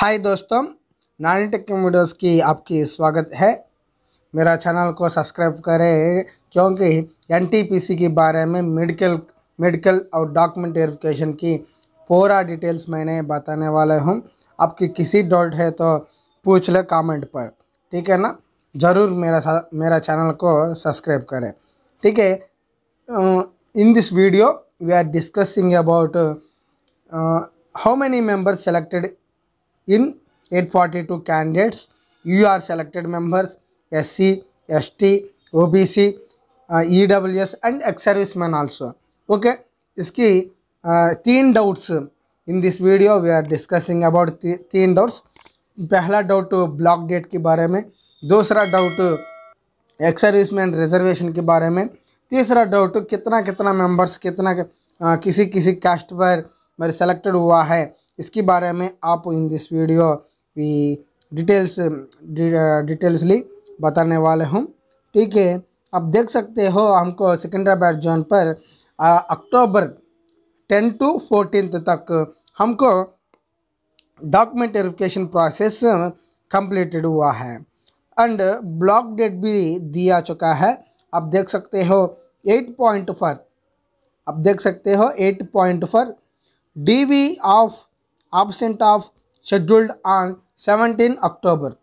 हाय दोस्तों, नानी take videos की आपकी स्वागत है। मेरा चैनल को सब्सक्राइब करें, क्योंकि एनटीपीसी के बारे में मेडिकल मेडिकल और डॉक्यूमेंट वेरिफिकेशन की पूरा डिटेल्स मैंने बताने वाला हूँ। आपकी किसी डाउट है तो पूछ ले कमेंट पर, ठीक है ना? ज़रूर मेरा मेरा चैनल को सब्सक्राइब करें, ठीक है? In this video we are discussing about how many members selected in 842 candidates you are selected members sc st obc uh, ews and ex servicemen also. Okay? इसकी uh, तीन doubts in this video we are discussing about तीन doubts पहला doubt block date के बारे में दूसरा doubt ex serviceman reservation के बारे में तीसरा डाउट कितना कितना मेंबर्स कितना आ, किसी किसी कास्ट पर मेरे सेलेक्टेड हुआ है इसके बारे में आप in this video we details डिटेल्सली बताने वाले हूँ। ठीक है, आप देख सकते हो हमको सिकंदराबाद जोन पर अक्टूबर टेन टू फोर्टीन तक हमको डॉक्यूमेंट वेरिफिकेशन प्रोसेस कंप्लीटेड हुआ है। एंड ब्लॉक डेट भी दिया चुका है। आप देख सकते हो एट पॉइंट पर आप देख सकते हो एट पॉइंट पर DV of absent of scheduled on 17 October.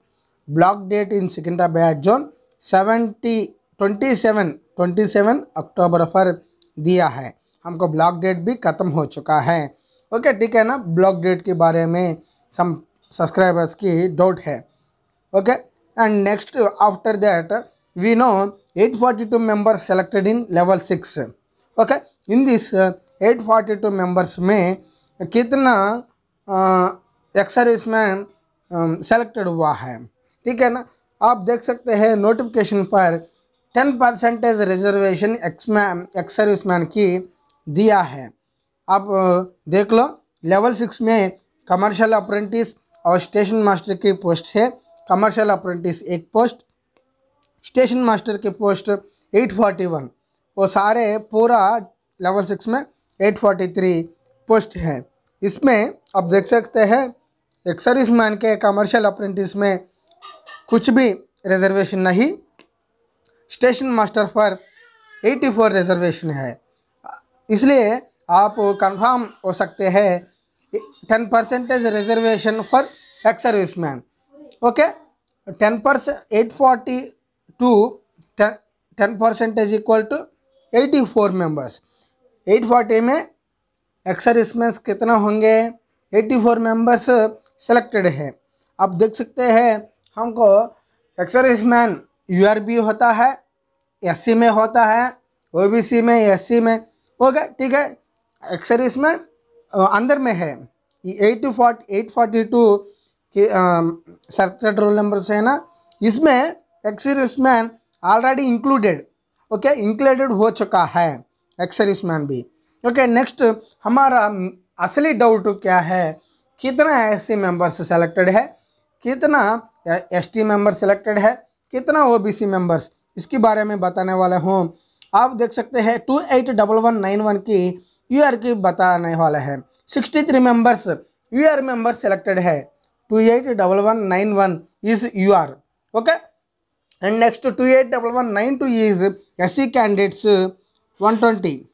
Block date in second bad zone 70 27 27 October पर दिया है। हमको ब्लॉक डेट भी ख़त्म हो चुका है। ओके ठीक है ना? ब्लॉक डेट के बारे में सम सब्सक्राइबर्स की डाउट है। Okay and next after that we know 842 forty two members selected in level six okay in this 842 forty two members में कितना एक्स सर्विसमैन सेलेक्टेड हुआ है। ठीक है ना? आप देख सकते हैं नोटिफिकेशन पर ten percentage reservation ex ex serviceman की दिया है। आप देख लो लेवल सिक्स में कमर्शियल अप्रेंटिस और स्टेशन मास्टर की पोस्ट है। कमर्शियल अप्रेंटिस एक पोस्ट स्टेशन मास्टर की पोस्ट 841 वो सारे पूरा लेवल सिक्स में 843 पोस्ट है। इसमें आप देख सकते हैं, एक सर्विस मैन के कमर्शियल अप्रेंटिस में कुछ भी रिजर्वेशन नहीं। स्टेशन मास्टर पर 84 रिजर्वेशन है। इसलिए आप कंफर्म हो सकते हैं ten percentage reservation for ex service man okay ten percent eight forty two ten percentage equal to eighty four members eight forty में एक्स सर्विसमैन कितना होंगे? एटी फोर मेंबर्स सेलेक्टेड है। आप देख सकते हैं हमको एक्स मैन यू होता है एस में होता है ओबीसी में एस में ओके ठीक है। एक्स सर्विसमैन अंदर में है। ये eight forty eight forty two की सेलेक्टेड रोल नंबर्स है ना। इसमें ex serviceman already included okay included हो चुका है एक्स मैन भी। ओके okay, नेक्स्ट हमारा असली डाउट क्या है? कितना एस सी मेंबर्स सेलेक्टेड है? कितना एस टी मेंबर सेलेक्टेड है? कितना ओ बी सी मेंबर्स इसके बारे में बताने वाला हूँ। आप देख सकते हैं two eight double one nine one की यू आर की बताने वाला है। Sixty three members U R member selected है। Two eight double one nine one is U R okay and next to and next to 28192 is SC candidates uh, 120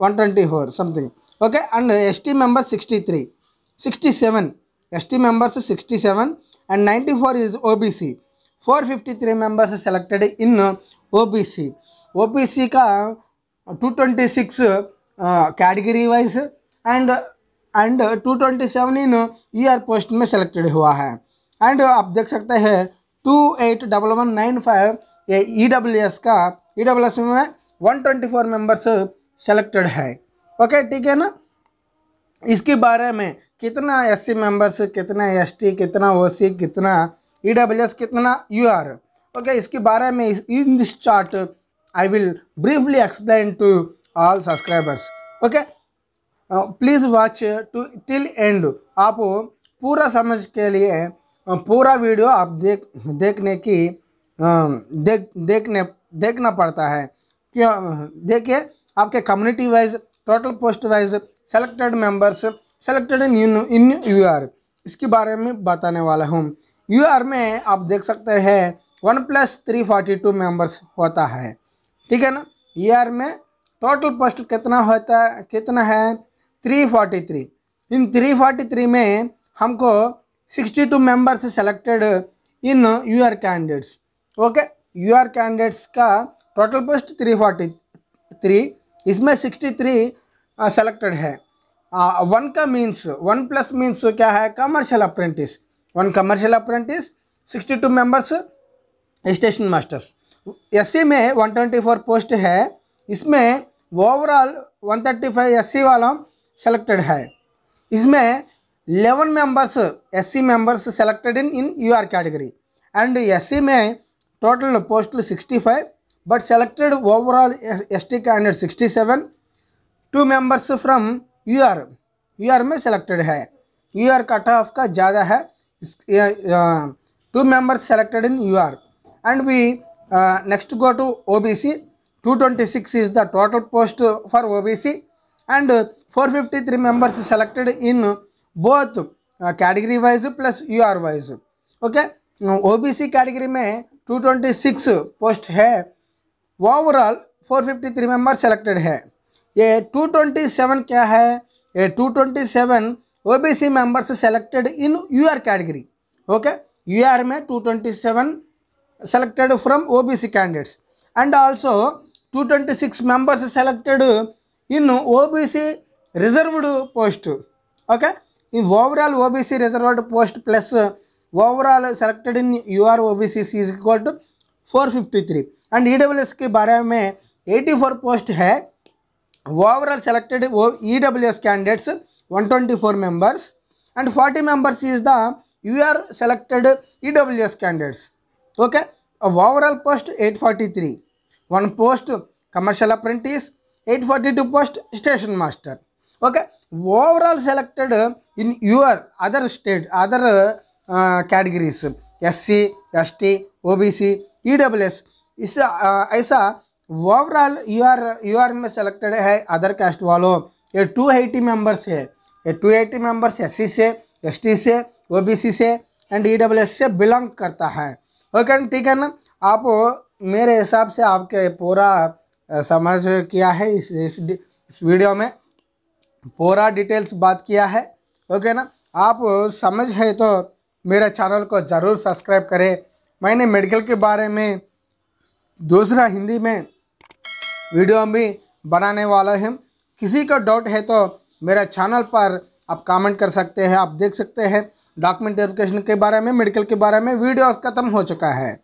124 something. Okay and ST members 63 67 ST members 67 and 94 is OBC 453 members selected in uh, OBC OBC का 226 category wise and and 227 in ER post में selected हुआ है and आप देख सकते हैं two eight double one nine five E W S का E W S में one twenty four members selected है. ओके, ठीक है ना? इसके बारे में कितना एस सी मेंबर्स कितना एस टी कितना ओ सी कितना ई डब्ल्यू एस कितना यू आर ओके, इसके बारे में in this chart I will briefly explain to all subscribers okay? Please watch to till end आप पूरा समझ के लिए पूरा वीडियो आप देख, देखने की देख, देखने, देखना पड़ता है। क्यों? देखिए, आपके community wise total post wise selected members selected in in U R इसके बारे में बताने वाला हूँ। यू आर में आप देख सकते हैं one plus three forty two members होता है। ठीक है ना? यू आर में टोटल पोस्ट कितना होता है कितना है? Three forty three in three forty three में हमको sixty two members selected in U R candidates okay U R candidates का total post three forty three इसमें सिक्सटी थ्री सेलेक्टेड है। वन का मीन्स वन प्लस मीन्स क्या है? Commercial apprentice one commercial apprentice sixty two members station masters S में one twenty four post है। इसमें overall one thirty five S वाला selected है। इसमें eleven members S C members selected in in U R category and S C में total post sixty five T candidate sixty seven two members from U R U R में selected है. R cut off का ज़्यादा है. Two O B C two twenty six is the total post for O B C and four fifty three members selected in both category wise plus U R wise okay O B C category में two twenty six post है. Overall 453 member selected है। ये 227 क्या है? ये 227 OBC members selected in UR category okay UR में 227 selected from OBC candidates and also 226 members selected in OBC reserved post okay in overall OBC reserved post plus overall selected in UR OBC is equal to 453 and EWS के बारे में 84 post है। Overall selected EWS candidates 124 members and 40 members is the U R selected EWS candidates okay overall post 843 one post commercial apprentice 842 post station master okay overall selected in UR other state other categories O B C EWS. इस uh, ऐसा overall U R U R में selected है other caste वालों। ये two eighty members है। ये two eighty members S C से S T से ओ बी सी से एंड ई डब्ल्यू एस से बिलोंग करता है। ओके ठीक है ना? आप मेरे हिसाब से आपके पूरा समझ किया है इस इस, इस वीडियो में। पूरा डिटेल्स बात किया है। ओके ना? आप समझ है तो मेरे चैनल को ज़रूर सब्सक्राइब करें। मैंने मेडिकल के बारे में दूसरा हिंदी में वीडियो भी बनाने वाला है। किसी का डाउट है तो मेरे चैनल पर आप कमेंट कर सकते हैं। आप देख सकते हैं डॉक्यूमेंट वेरिफिकेशन के बारे में मेडिकल के बारे में। वीडियो खत्म हो चुका है।